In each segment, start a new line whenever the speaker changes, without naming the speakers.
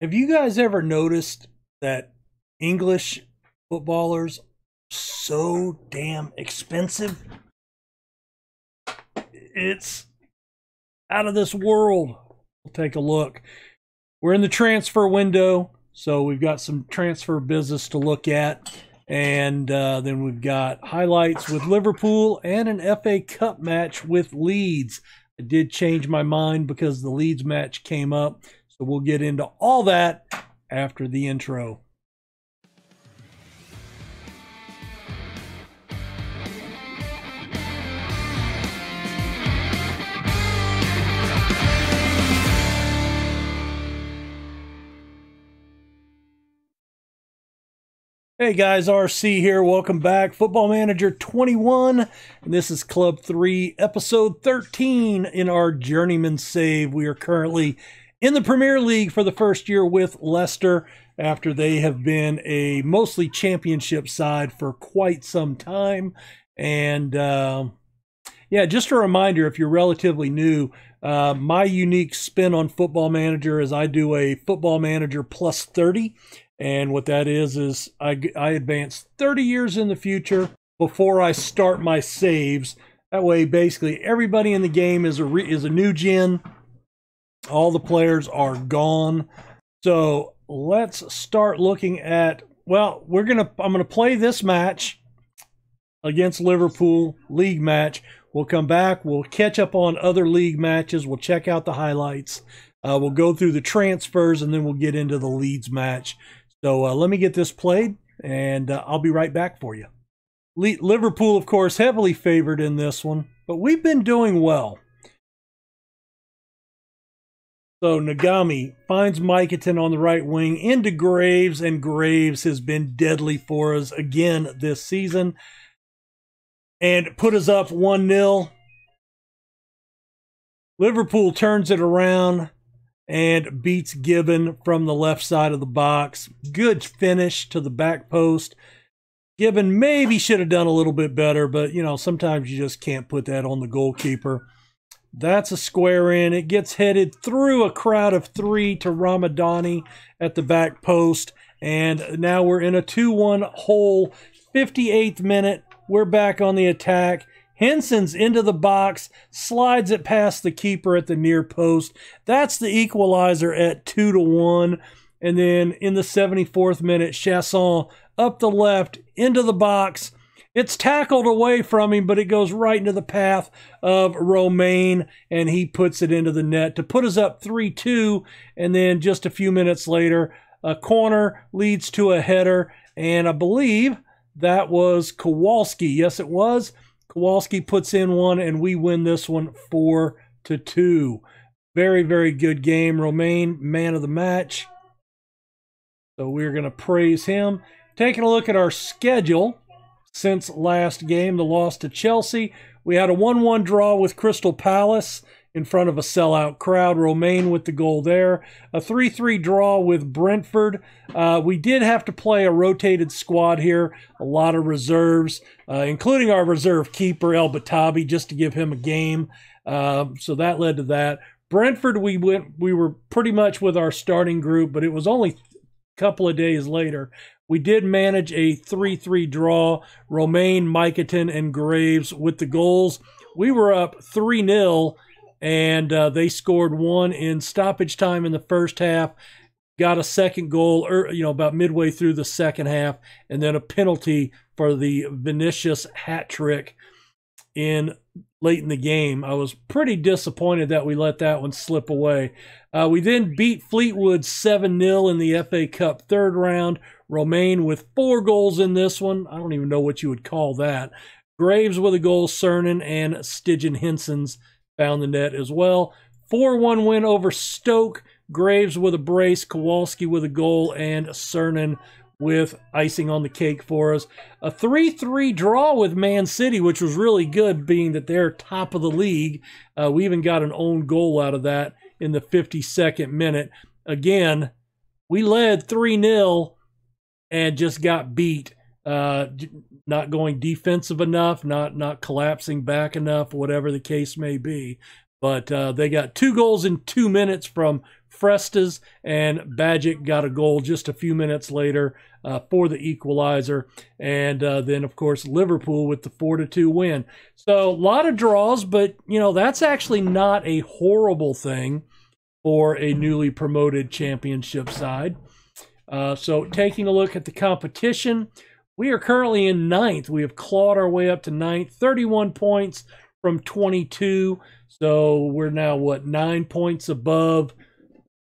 Have you guys ever noticed that English footballers are so damn expensive? It's out of this world. We'll take a look. We're in the transfer window, so we've got some transfer business to look at. And uh, then we've got highlights with Liverpool and an FA Cup match with Leeds. I did change my mind because the Leeds match came up. So we'll get into all that after the intro. Hey guys, RC here. Welcome back. Football Manager 21, and this is Club 3, Episode 13 in our Journeyman Save. We are currently in the Premier League for the first year with Leicester after they have been a mostly championship side for quite some time. And uh, yeah, just a reminder if you're relatively new, uh, my unique spin on Football Manager is I do a Football Manager plus 30. And what that is, is I, I advance 30 years in the future before I start my saves. That way, basically, everybody in the game is a, re, is a new gen all the players are gone. So let's start looking at. Well, we're gonna. I'm gonna play this match against Liverpool league match. We'll come back. We'll catch up on other league matches. We'll check out the highlights. Uh, we'll go through the transfers and then we'll get into the Leeds match. So uh, let me get this played and uh, I'll be right back for you. Le- Liverpool, of course, heavily favored in this one, but we've been doing well. So Nagami finds Mikatin on the right wing into Graves, and Graves has been deadly for us again this season. And put us up 1 0. Liverpool turns it around and beats Gibbon from the left side of the box. Good finish to the back post. Gibbon maybe should have done a little bit better, but you know, sometimes you just can't put that on the goalkeeper. That's a square in. It gets headed through a crowd of three to Ramadani at the back post. And now we're in a 2 1 hole. 58th minute. We're back on the attack. Henson's into the box, slides it past the keeper at the near post. That's the equalizer at 2 to 1. And then in the 74th minute, Chasson up the left into the box it's tackled away from him, but it goes right into the path of Romain, and he puts it into the net to put us up 3 2. And then just a few minutes later, a corner leads to a header, and I believe that was Kowalski. Yes, it was. Kowalski puts in one, and we win this one 4 to 2. Very, very good game. Romain, man of the match. So we're going to praise him. Taking a look at our schedule since last game, the loss to Chelsea. We had a 1 1 draw with Crystal Palace in front of a sellout crowd. Romain with the goal there. A 3 3 draw with Brentford. Uh, we did have to play a rotated squad here, a lot of reserves, uh, including our reserve keeper, El Batabi, just to give him a game. Uh, so that led to that. Brentford, we went. We were pretty much with our starting group, but it was only a couple of days later we did manage a 3 3 draw. Romain, Mikatin, and Graves with the goals. We were up 3 0, and uh, they scored one in stoppage time in the first half. Got a second goal, er, you know, about midway through the second half, and then a penalty for the Vinicius hat trick in late in the game. I was pretty disappointed that we let that one slip away. Uh, we then beat Fleetwood 7 0 in the FA Cup third round. Romain with four goals in this one. I don't even know what you would call that. Graves with a goal, Cernan and Stigen Hensons found the net as well. 4 1 win over Stoke. Graves with a brace, Kowalski with a goal, and Cernan with icing on the cake for us. A 3 3 draw with Man City, which was really good, being that they're top of the league. Uh, we even got an own goal out of that in the 52nd minute. Again, we led 3 0 and just got beat. Uh, not going defensive enough, not not collapsing back enough, whatever the case may be. But uh, they got two goals in two minutes from Frestas, and Bajic got a goal just a few minutes later uh, for the equalizer. And uh, then, of course, Liverpool with the 4 to 2 win. So a lot of draws, but, you know, that's actually not a horrible thing for a newly promoted championship side. Uh, so taking a look at the competition, we are currently in ninth. We have clawed our way up to ninth, 31 points from 22. So we're now, what, nine points above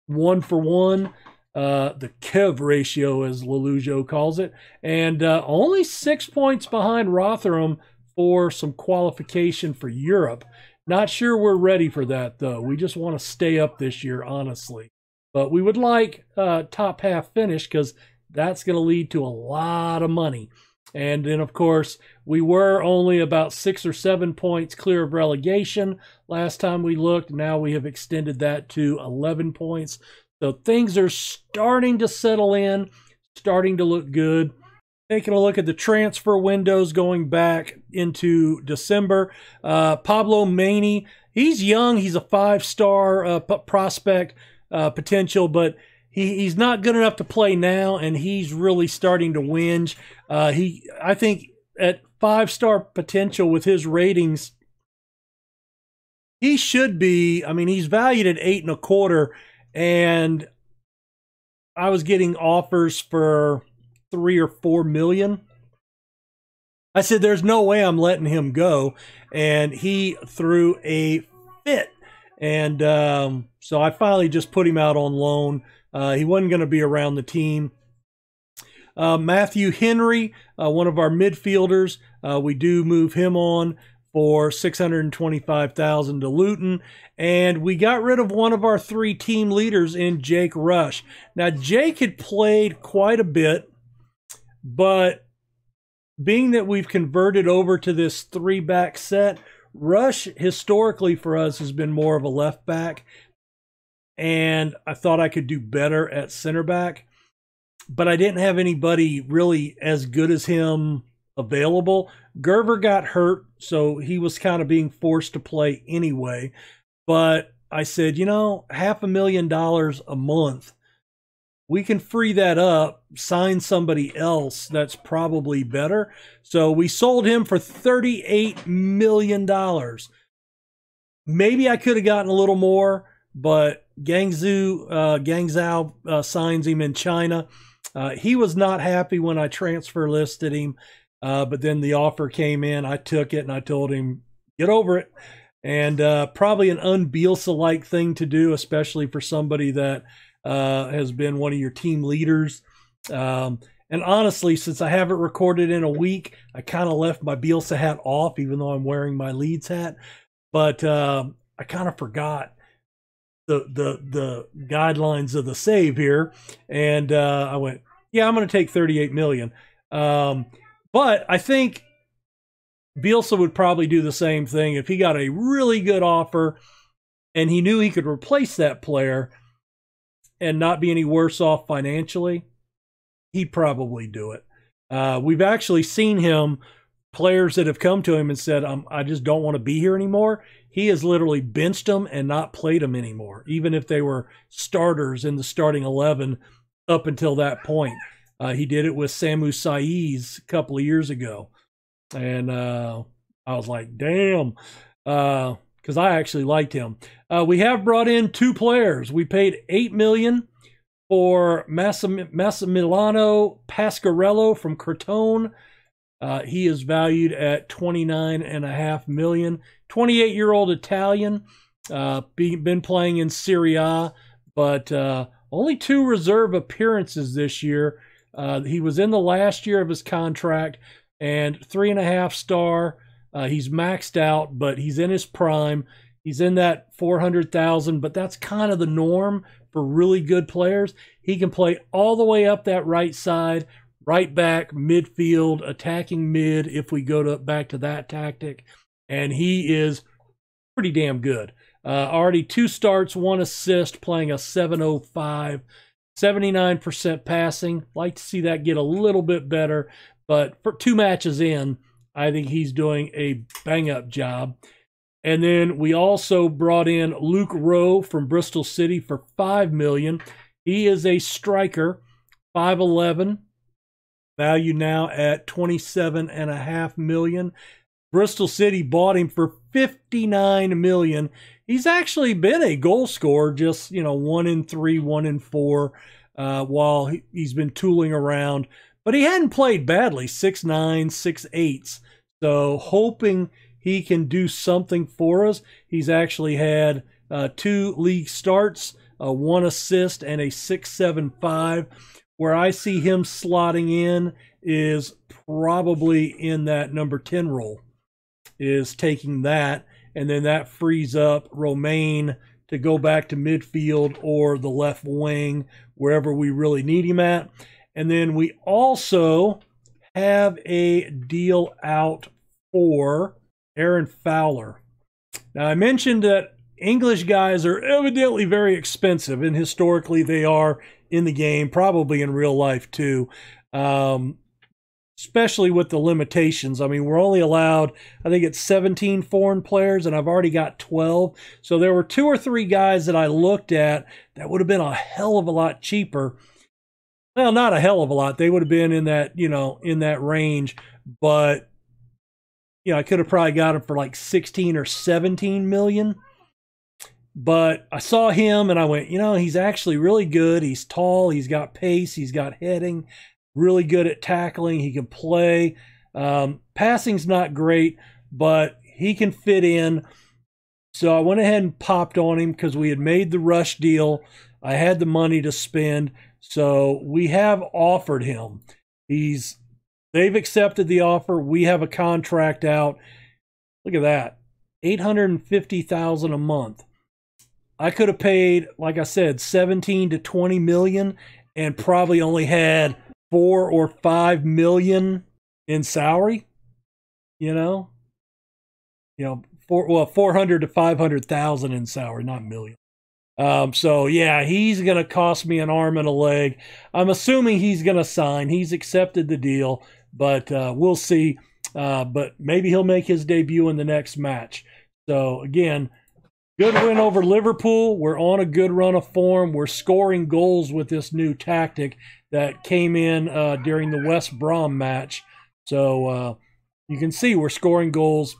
one for one. Uh, the Kev ratio, as Lelujo calls it, and uh, only six points behind Rotherham for some qualification for Europe. Not sure we're ready for that, though. We just want to stay up this year, honestly. But we would like uh, top half finish because that's going to lead to a lot of money. And then, of course, we were only about six or seven points clear of relegation last time we looked. Now we have extended that to 11 points. So things are starting to settle in, starting to look good. Taking a look at the transfer windows going back into December. Uh, Pablo Maini, he's young. He's a five star uh, prospect uh, potential, but he, he's not good enough to play now, and he's really starting to whinge. Uh, he, I think, at five star potential with his ratings, he should be. I mean, he's valued at eight and a quarter, and I was getting offers for three or four million. I said, "There's no way I'm letting him go," and he threw a fit, and um, so I finally just put him out on loan. Uh, he wasn't going to be around the team. Uh, Matthew Henry, uh, one of our midfielders, uh, we do move him on for 625,000 to Luton and we got rid of one of our three team leaders in Jake Rush. Now Jake had played quite a bit but being that we've converted over to this three back set, Rush historically for us has been more of a left back and I thought I could do better at center back, but I didn't have anybody really as good as him available. Gerver got hurt, so he was kind of being forced to play anyway. But I said, you know, half a million dollars a month, we can free that up, sign somebody else that's probably better. So we sold him for $38 million. Maybe I could have gotten a little more, but Gangzu, uh, Gangzhou uh, signs him in China. Uh, he was not happy when I transfer listed him, uh, but then the offer came in. I took it and I told him, get over it. And uh, probably an unbielsa like thing to do, especially for somebody that uh, has been one of your team leaders. Um, and honestly, since I haven't recorded in a week, I kind of left my Bielsa hat off, even though I'm wearing my Leeds hat. But I kind of forgot the the the guidelines of the save here, and uh, I went, yeah, I'm going to take 38 million. Um, but I think Bielsa would probably do the same thing if he got a really good offer and he knew he could replace that player and not be any worse off financially. He'd probably do it. Uh, we've actually seen him players that have come to him and said, I just don't want to be here anymore. He has literally benched them and not played them anymore, even if they were starters in the starting 11 up until that point. Uh, he did it with Samu Saiz a couple of years ago. And uh, I was like, damn, because uh, I actually liked him. Uh, we have brought in two players. We paid 8 million for Massimiliano Pasquarello from Crotone. Uh, he is valued at 29 and a half million. 28 year old Italian, uh, be, been playing in Serie A, but uh, only two reserve appearances this year. Uh, he was in the last year of his contract and three and a half star. Uh, he's maxed out, but he's in his prime. He's in that 400,000, but that's kind of the norm for really good players. He can play all the way up that right side, right back, midfield, attacking mid if we go to back to that tactic. And he is pretty damn good. Uh, already two starts, one assist, playing a 705, 79% passing. Like to see that get a little bit better, but for two matches in, I think he's doing a bang up job. And then we also brought in Luke Rowe from Bristol City for five million. He is a striker, 5'11, value now at 27 and a half million. Bristol City bought him for 59 million. He's actually been a goal scorer, just you know, one in three, one in four, uh, while he, he's been tooling around. But he hadn't played badly, six nine, six eights. So hoping he can do something for us. He's actually had uh, two league starts, uh, one assist, and a six-seven-five. Where I see him slotting in is probably in that number 10 role, is taking that. And then that frees up Romain to go back to midfield or the left wing, wherever we really need him at. And then we also have a deal out for Aaron Fowler. Now, I mentioned that English guys are evidently very expensive, and historically they are in the game, probably in real life too. Um, especially with the limitations. I mean, we're only allowed, I think it's 17 foreign players, and I've already got 12. So there were two or three guys that I looked at that would have been a hell of a lot cheaper. Well, not a hell of a lot. They would have been in that, you know, in that range, but you know, I could have probably got him for like 16 or 17 million. But I saw him and I went, you know, he's actually really good. He's tall, he's got pace, he's got heading, really good at tackling, he can play. Um, passing's not great, but he can fit in. So I went ahead and popped on him because we had made the rush deal. I had the money to spend. So we have offered him. He's They've accepted the offer. We have a contract out. Look at that. 850,000 a month. I could have paid, like I said, 17 to 20 million and probably only had 4 or 5 million in salary, you know? You know, four, well, 400 to 500,000 in salary, not million. Um, so yeah, he's to cost me an arm and a leg. I'm assuming he's to sign. He's accepted the deal but uh, we'll see. Uh, but maybe he'll make his debut in the next match. So again, good win over Liverpool. We're on a good run of form. We're scoring goals with this new tactic that came in uh, during the West Brom match. So uh, you can see we're scoring goals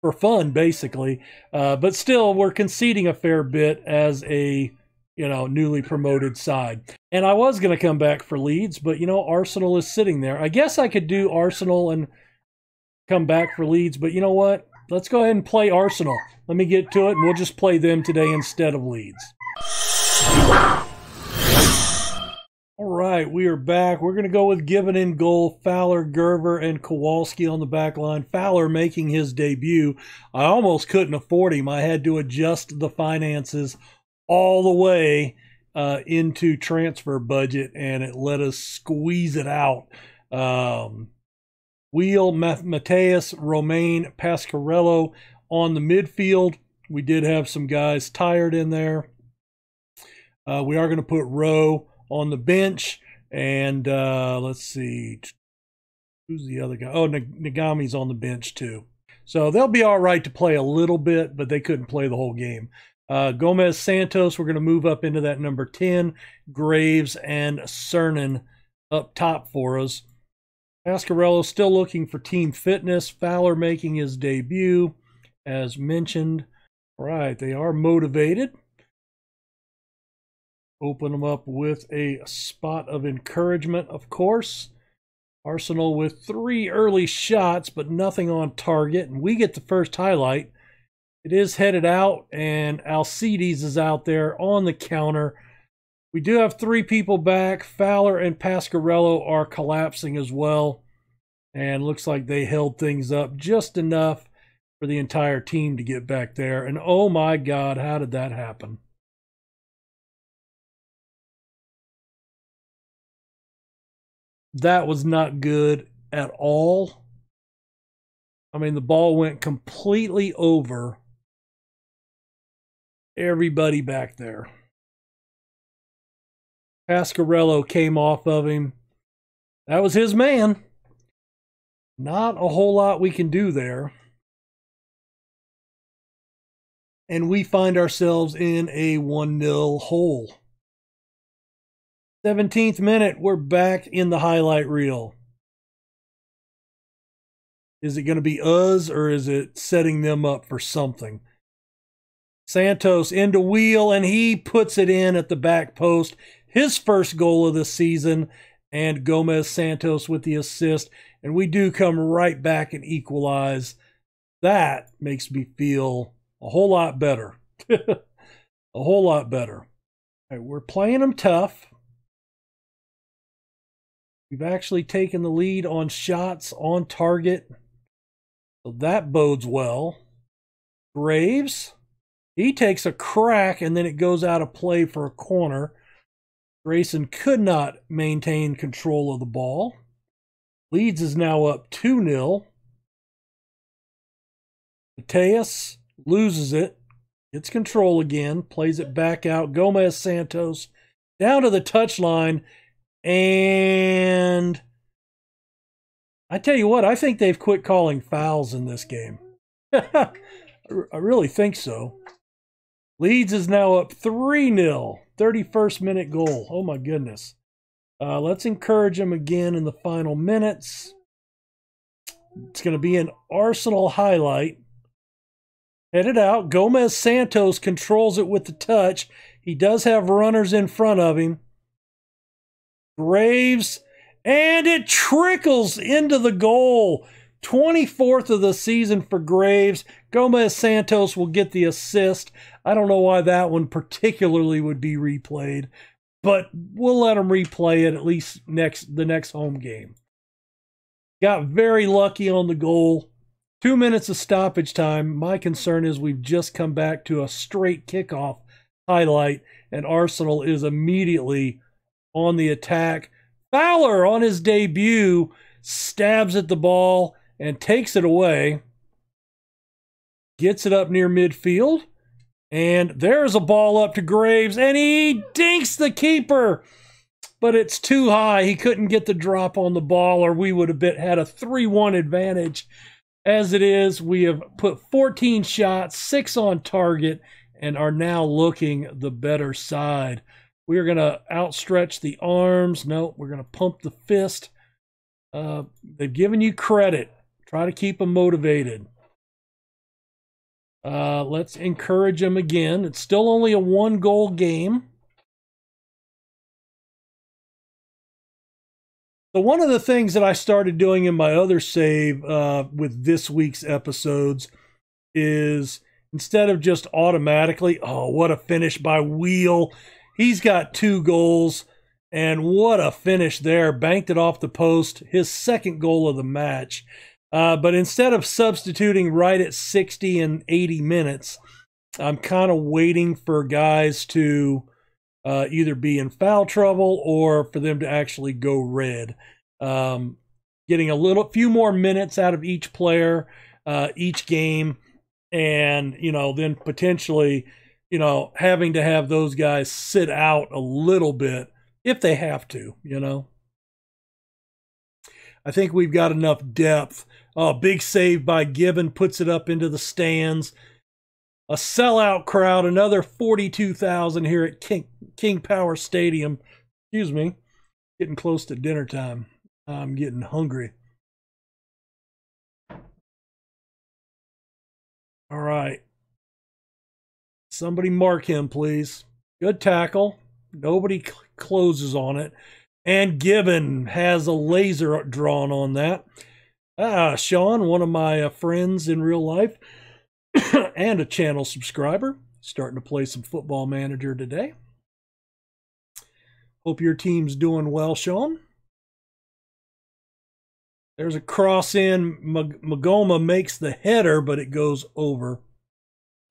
for fun, basically. Uh, but still, we're conceding a fair bit as a you know, newly promoted side. And I was going to come back for Leeds, but you know, Arsenal is sitting there. I guess I could do Arsenal and come back for Leeds, but you know what? Let's go ahead and play Arsenal. Let me get to it, and we'll just play them today instead of Leeds. All right, we are back. We're going to go with Given in goal, Fowler, Gerver, and Kowalski on the back line. Fowler making his debut. I almost couldn't afford him. I had to adjust the finances all the way uh, into transfer budget, and it let us squeeze it out. Um, Wheel, Mateus, Romain, Pasquarello on the midfield. We did have some guys tired in there. Uh, we are going to put Rowe on the bench, and uh, let's see, who's the other guy? Oh, Nagami's on the bench too. So they'll be all right to play a little bit, but they couldn't play the whole game. Uh, Gomez Santos, we're going to move up into that number 10. Graves and Cernan up top for us. Pasquarello still looking for team fitness. Fowler making his debut, as mentioned. All right, they are motivated. Open them up with a spot of encouragement, of course. Arsenal with three early shots, but nothing on target. And we get the first highlight it is headed out, and Alcides is out there on the counter. We do have three people back. Fowler and Pasquarello are collapsing as well. And looks like they held things up just enough for the entire team to get back there. And oh my God, how did that happen? That was not good at all. I mean, the ball went completely over everybody back there. Pasquarello came off of him. That was his man. Not a whole lot we can do there. and we find ourselves in a 1 0 hole. 17th minute, we're back in the highlight reel. Is it going to be us or is it setting them up for something? Santos into wheel and he puts it in at the back post. His first goal of the season and Gomez Santos with the assist. And we do come right back and equalize. That makes me feel a whole lot better. a whole lot better. we're playing them tough. We've actually taken the lead on shots on target. So that bodes well. Graves, he takes a crack and then it goes out of play for a corner. Grayson could not maintain control of the ball. Leeds is now up 2 0. Mateus loses it, gets control again, plays it back out. Gomez Santos down to the touchline, and I tell you what, I think they've quit calling fouls in this game. I really think so. Leeds is now up 3 0. 31st minute goal. Oh my goodness. Uh, let's encourage them again in the final minutes. It's going to be an Arsenal highlight. Headed out. Gomez Santos controls it with the touch. He does have runners in front of him. Graves and it trickles into the goal. 24th of the season for Graves. Gomez Santos will get the assist. I don't know why that one particularly would be replayed, but we'll let him replay it at least next the next home game. Got very lucky on the goal. Two minutes of stoppage time. My concern is we've just come back to a straight kickoff highlight, and Arsenal is immediately on the attack. Fowler on his debut stabs at the ball and takes it away. Gets it up near midfield. And there's a ball up to Graves, and he dinks the keeper. But it's too high. He couldn't get the drop on the ball, or we would have had a 3 1 advantage. As it is, we have put 14 shots, six on target, and are now looking the better side. We're going to outstretch the arms. No, we're going to pump the fist. Uh, they've given you credit. Try to keep them motivated. Uh, let's encourage them again. It's still only a one goal game. So, one of the things that I started doing in my other save uh, with this week's episodes is instead of just automatically, oh, what a finish by Wheel He's got two goals, and what a finish there. Banked it off the post, his second goal of the match. Uh, but instead of substituting right at 60 and 80 minutes, I'm kind of waiting for guys to uh, either be in foul trouble or for them to actually go red. Um, getting a little few more minutes out of each player uh, each game, and you know then potentially you know, having to have those guys sit out a little bit if they have to, you know. I think we've got enough depth. Oh, big save by Gibbon puts it up into the stands. A sellout crowd, another 42,000 here at King, King Power Stadium. Excuse me. Getting close to dinner time. I'm getting hungry. All right. Somebody mark him, please. Good tackle. Nobody cl- closes on it. And Gibbon has a laser drawn on that. Ah, Sean, one of my uh, friends in real life and a channel subscriber, starting to play some football manager today. Hope your team's doing well, Sean. There's a cross in. Magoma makes the header, but it goes over.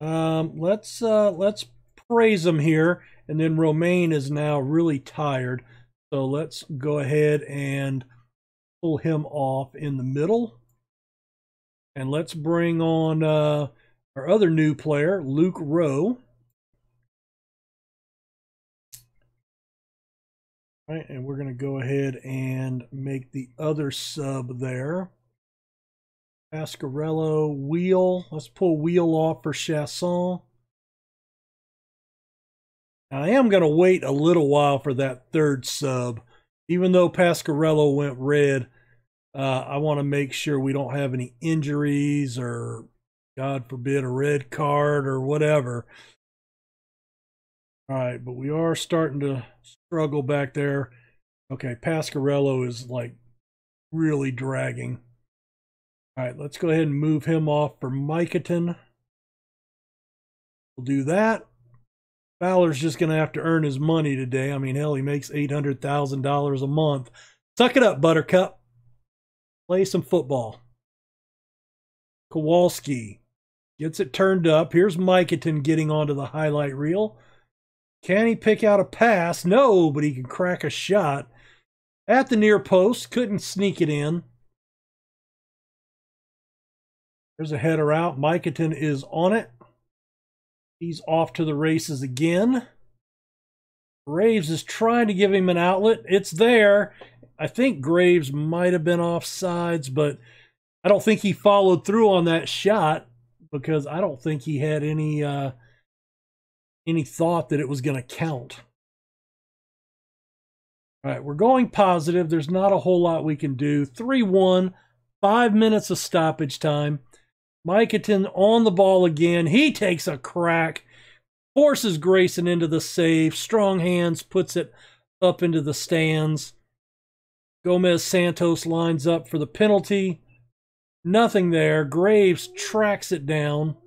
Um, let's uh, let's praise him here, and then Romain is now really tired, so let's go ahead and pull him off in the middle, and let's bring on uh, our other new player, Luke Rowe. All right, and we're going to go ahead and make the other sub there. Pasquarello, Wheel. Let's pull Wheel off for Chasson. I am going to wait a little while for that third sub. Even though Pasquarello went red, uh, I want to make sure we don't have any injuries or, God forbid, a red card or whatever. All right, but we are starting to struggle back there. Okay, Pasquarello is like really dragging. All right, let's go ahead and move him off for Micatin. We'll do that. Fowler's just going to have to earn his money today. I mean, hell, he makes $800,000 a month. Suck it up, Buttercup. Play some football. Kowalski gets it turned up. Here's Micatin getting onto the highlight reel. Can he pick out a pass? No, but he can crack a shot at the near post. Couldn't sneak it in. There's a header out. Micatin is on it. He's off to the races again. Graves is trying to give him an outlet. It's there. I think Graves might have been off sides, but I don't think he followed through on that shot because I don't think he had any uh, any thought that it was going to count. All right, we're going positive. There's not a whole lot we can do. 3 1, five minutes of stoppage time. Micatin on the ball again. He takes a crack, forces Grayson into the save. Strong hands puts it up into the stands. Gomez Santos lines up for the penalty. Nothing there. Graves tracks it down.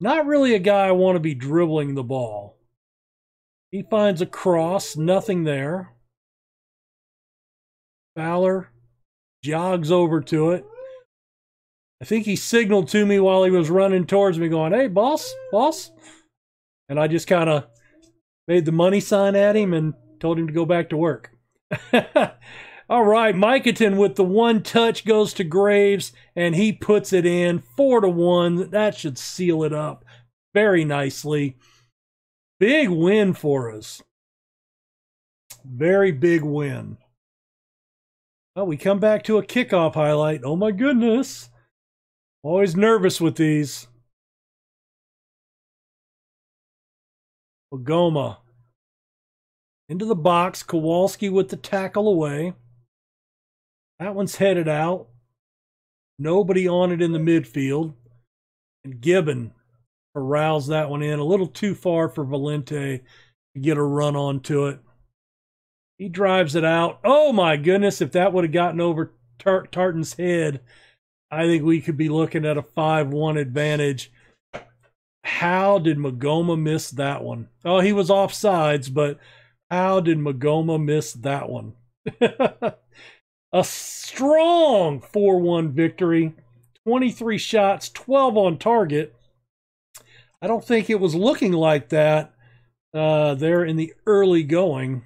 Not really a guy I want to be dribbling the ball. He finds a cross, nothing there. Fowler jogs over to it. I think he signaled to me while he was running towards me, going, Hey, boss, boss. And I just kind of made the money sign at him and told him to go back to work. All right, Micatin with the one touch goes to Graves and he puts it in four to one. That should seal it up very nicely. Big win for us. Very big win. Well, we come back to a kickoff highlight. Oh my goodness. Always nervous with these. Goma into the box. Kowalski with the tackle away. That one's headed out. Nobody on it in the midfield. And Gibbon corrals that one in a little too far for Valente to get a run onto it. He drives it out. Oh my goodness, if that would have gotten over Tar- Tartan's head, I think we could be looking at a 5 1 advantage. How did Magoma miss that one? Oh, he was off sides, but how did Magoma miss that one? a strong 4 1 victory. 23 shots, 12 on target. I don't think it was looking like that uh, there in the early going.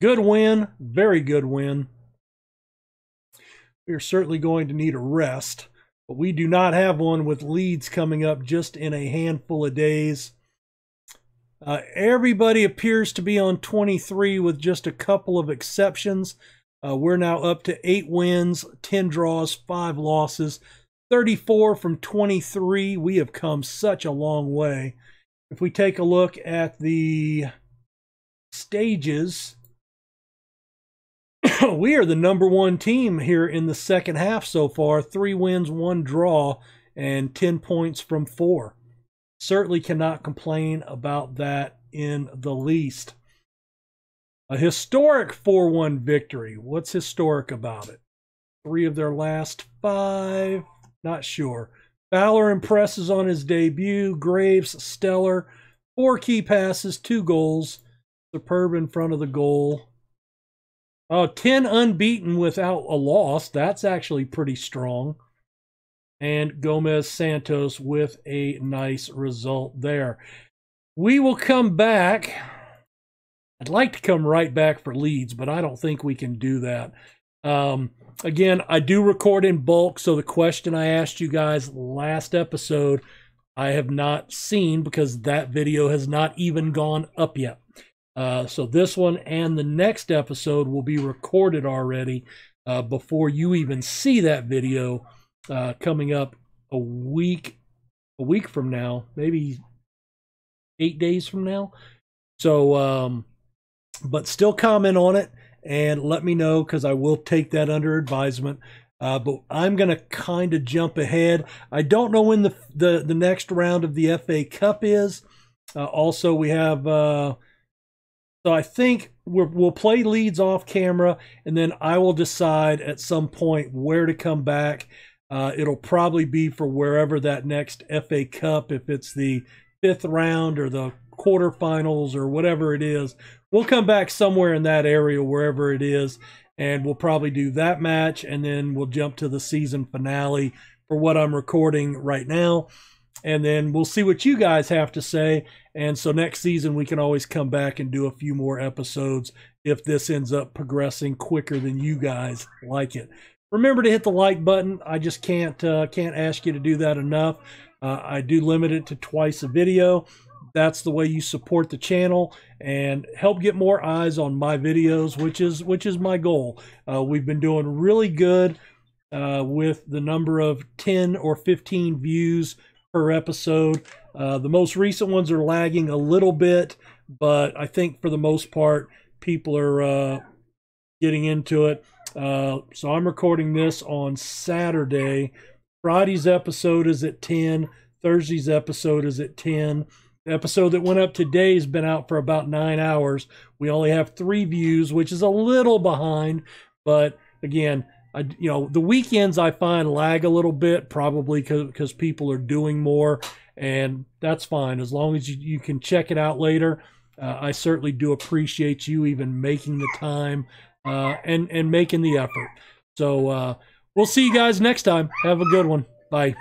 Good win, very good win. We are certainly going to need a rest, but we do not have one with Leeds coming up just in a handful of days. Uh, everybody appears to be on 23 with just a couple of exceptions. Uh, we're now up to eight wins, 10 draws, five losses, 34 from 23. We have come such a long way. If we take a look at the stages, we are the number one team here in the second half so far. Three wins, one draw, and 10 points from four. Certainly cannot complain about that in the least. A historic 4 1 victory. What's historic about it? Three of their last five. Not sure. Fowler impresses on his debut. Graves, stellar. Four key passes, two goals. Superb in front of the goal. Uh, 10 unbeaten without a loss. That's actually pretty strong. And Gomez Santos with a nice result there. We will come back. I'd like to come right back for Leeds, but I don't think we can do that. Um, again, I do record in bulk, so the question I asked you guys last episode, I have not seen because that video has not even gone up yet. Uh, so this one and the next episode will be recorded already uh, before you even see that video uh, coming up a week a week from now, maybe eight days from now. So, um, but still comment on it and let me know because I will take that under advisement. Uh, but I'm going to kind of jump ahead. I don't know when the, the, the next round of the FA Cup is. Uh, also, we have, uh, so I think we will play Leeds off camera, and then I will decide at some point where to come back. Uh, it'll probably be for wherever that next FA Cup, if it's the fifth round or the quarterfinals or whatever it is. We'll come back somewhere in that area, wherever it is, and we'll probably do that match, and then we'll jump to the season finale for what I'm recording right now. And then we'll see what you guys have to say. And so next season, we can always come back and do a few more episodes if this ends up progressing quicker than you guys like it. Remember to hit the like button. I just can't uh, can't ask you to do that enough. Uh, I do limit it to twice a video. That's the way you support the channel and help get more eyes on my videos, which is which is my goal. Uh, we've been doing really good uh, with the number of 10 or 15 views per episode. Uh, the most recent ones are lagging a little bit, but I think for the most part, people are uh, getting into it. Uh, so I'm recording this on Saturday. Friday's episode is at 10. Thursday's episode is at 10. The episode that went up today has been out for about nine hours. We only have three views, which is a little behind. But again, I, you know, the weekends I find lag a little bit, probably because people are doing more, and that's fine as long as you, you can check it out later. Uh, I certainly do appreciate you even making the time uh, and and making the effort. So uh, we'll see you guys next time. Have a good one. Bye.